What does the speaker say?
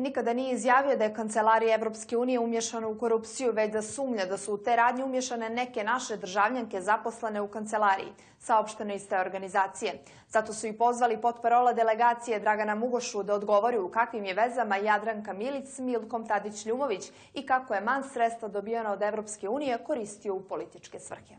nikada nije izjavio da je Kancelarija Evropske unije umješana u korupciju, već da sumnja da su u te radnje umješane neke naše državljanke zaposlene u kancelariji, saopšteno iz te organizacije. Zato su i pozvali potparola delegacije Dragana Mugošu da odgovori u kakvim je vezama Jadranka Milic s Milkom Tadić-Ljumović i kako je man sredstva dobijena od Evropske unije koristio u političke svrhe.